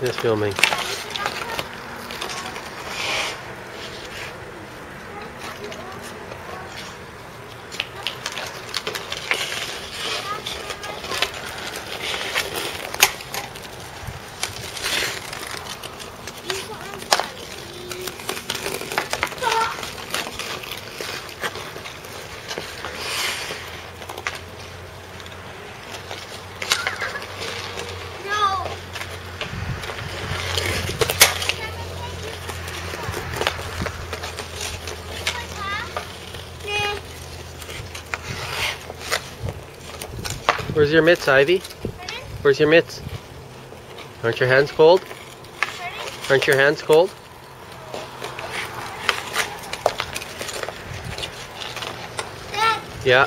Just filming. Where's your mitts, Ivy? Where's your mitts? Aren't your hands cold? Aren't your hands cold? Dad, Yeah.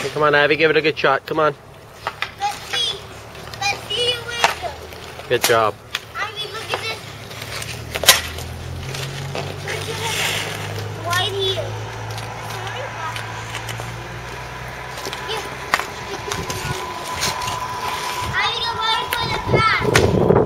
Hey, come on, Ivy, give it a good shot. Come on. Let's see. Let's see. Good job. I mean, look at this. Right here. Here. I need to for the.